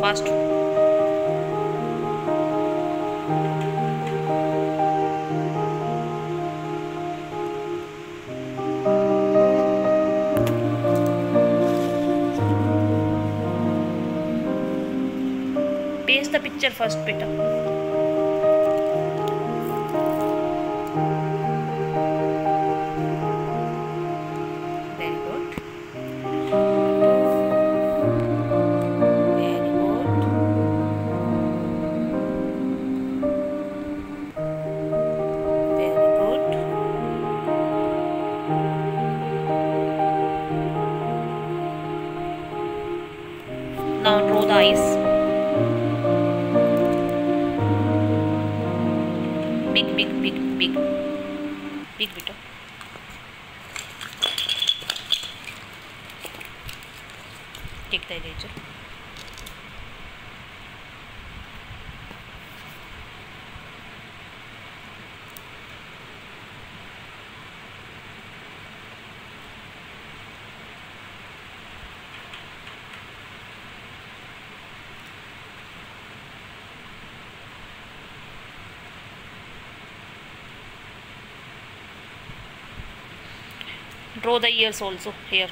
fast paste the picture first beta now draw the eyes big big big big big beta take the eraser draw the ears also here